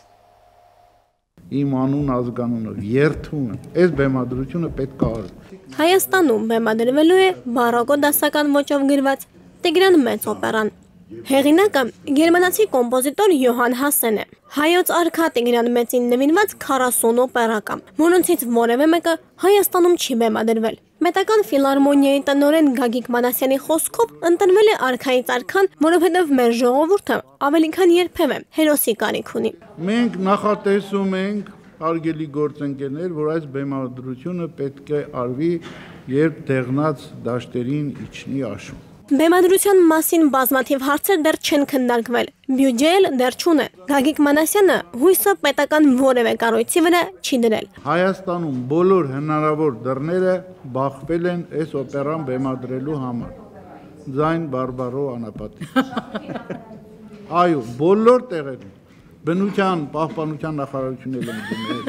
S26: իմ անուն ազգանունով երթում այս բեմադրությունը պետք է արվի
S21: Հայաստանում բեմադրվելու է բարոկո դասական ոճով գրված Տիգրան Մեծ օպերան։ Հեղինակը գերմանացի կոմպոզիտոր Յոհան Հասեն է։ Հայոց արքա Տիգրան Մեծին նվիրված 40 օպերա կա, որոնցից որևէ մեկը Հայաստանում չի բեմադրվել։ Պետական ֆիլարմոնիայի տնօրեն Գագիկ Մանասյանի խոսքով ընտրվել է արքայից արքան, որովհետև մեր ժողովուրդը ավելի քան երբևէ հերոսի կարիք ունի։
S26: Մենք նախատեսում ենք արգելի գործընկերներ, որ այս բեմադրությունը պետք է արվի, երբ դեղնած դաշտերին իջնի աշուն։
S21: Բեմադրության մասին բազմաթիվ հարցեր դեռ չեն քննարկվել։ Բյուջե էլ դեռ չունե։ Գագիկ Մանասյանը հույսը պետական որևէ կառույցի վրա չի դրել։
S26: Հայաստանում բոլոր հնարավոր դռները բախվել են այս օպերան բեմադրելու համար։ Ձայն բարբարո անապատի։ Այո, բոլոր տեղերում բնության պահպանության նախարարությունն էլ են գումել։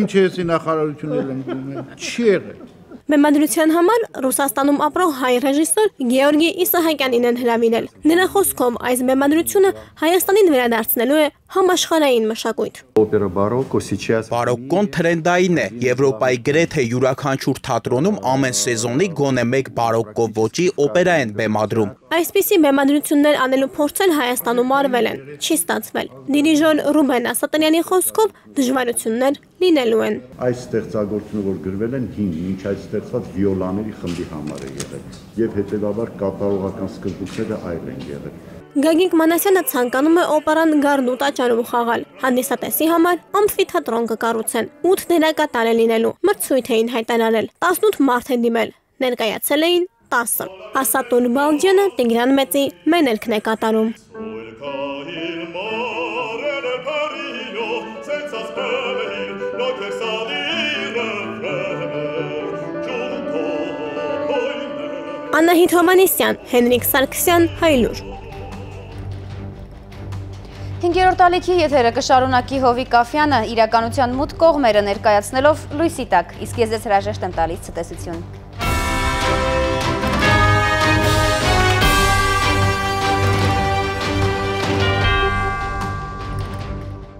S26: MÇS-ի նախարարությունն էլ են գումել։ Չի եղել
S21: Բեմադրության համար Ռուսաստանում ապրող հայ ռեժիսոր Գեորգի Իսահակյանին են հրավիրել։ Նրա խոսքով այս բեմադրությունը Հայաստանին վերադարձնելու է համաշխարհային մշակույթ։
S23: Օպերա բարոկո сейчас Բարոկոն տրենդային է։ Եվրոպայի գրեթե յուրաքանչյուր թատրոնում ամեն սեզոնի գոնե մեկ բարոկո ոճի օպերա են բեմադրում։
S21: Այսպիսի բեմադրություններ անելու փորձել Հայաստանում արվել են, չի ստացվել։ Դիրիժոր Ռուբեն Ասատրյանի խոսքով դժվարություններ լինելու են։
S27: Այս ստեղծագործությունը, որ գրվել են հին, ինչ այդ ստեղծված վիոլաների խմբի համար է եղել, եւ հետեւաբար կատարողական սկզբունքները այլ են եղել։
S21: Գագիկ Մանասյանը ցանկանում է օպերան Գառնու տաճարում խաղալ։ Հանդիսատեսի համար ամֆիթատրոն կկառուցեն։ 8 դերակատար է լինելու։ Մրցույթ էին հայտարարել։ 18 մարդ են դիմել։ Ներկայացել էին 10-ը։ Ասատուն Բալջյանը Տիգրան Մեծի մենելքն է կատարում։ Անահիտ Հովանեսյան, Հենրիկ Սարգսյան, Հայլուր։
S1: Հինգերորդ ալիքի եթերը կշարունակի հովի կավյանը իրականության մութ կողմերը ներկայացնելով լույսի տակ, իսկ ես ես հրաժեշտ եմ տալիս ցտեսություն։